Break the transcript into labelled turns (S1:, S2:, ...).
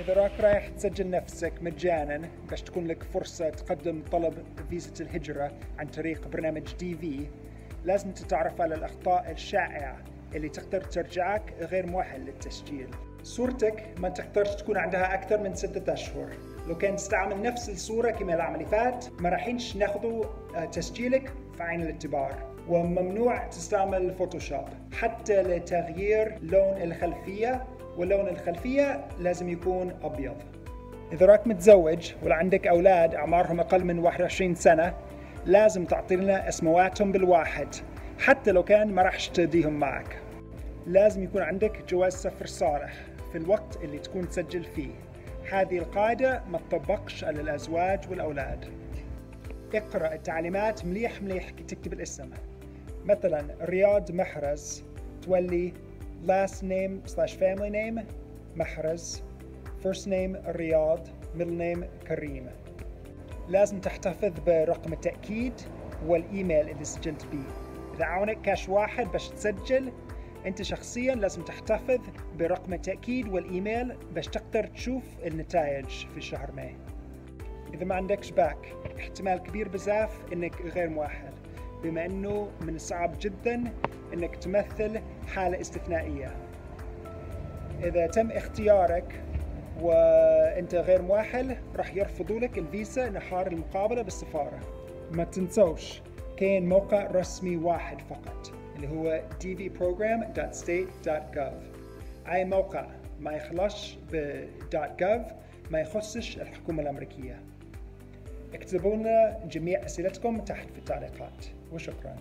S1: إذا راك رايح تسجل نفسك مجانا باش تكون لك فرصة تقدم طلب فيزا الهجرة عن طريق برنامج دي في لازم تتعرف على الأخطاء الشائعة اللي تقدر ترجعك غير مؤهل للتسجيل صورتك ما تقدر تكون عندها أكثر من ستة أشهر. لو كان تستعمل نفس الصورة كما العام اللي فات ما راحينش ناخذوا آه، تسجيلك في عين الاعتبار. وممنوع تستعمل فوتوشوب حتى لتغيير لون الخلفية ولون الخلفية لازم يكون أبيض. إذا راك متزوج ولا عندك أولاد أعمارهم أقل من 21 سنة لازم تعطي لنا اسمواتهم بالواحد. حتى لو كان ما راحش تديهم معك. لازم يكون عندك جواز سفر صالح. في الوقت اللي تكون تسجل فيه. هذه القاعدة ما تطبقش على الأزواج والأولاد. اقرأ التعليمات مليح مليح تكتب الاسم. مثلا رياض محرز تولي last name slash family name محرز first name رياض middle name كريم. لازم تحتفظ برقم التأكيد والإيميل اللي سجلت به إذا عاونك كاش واحد باش تسجل أنت شخصيا لازم تحتفظ برقم التأكيد والإيميل باش تقدر تشوف النتائج في شهر ماي. إذا ما عندكش باك احتمال كبير بزاف إنك غير مؤهل بما أنه من الصعب جدا إنك تمثل حالة استثنائية. إذا تم اختيارك وإنت غير مؤهل راح يرفضوا لك الفيزا نحار المقابلة بالسفارة. ما تنسوش كاين موقع رسمي واحد فقط. اللي هو dvprogram.state.gov اي موقع ما يخلصش ب .gov ما يخصش الحكومة الأمريكية. اكتبوا لنا جميع أسئلتكم تحت في التعليقات. وشكرا.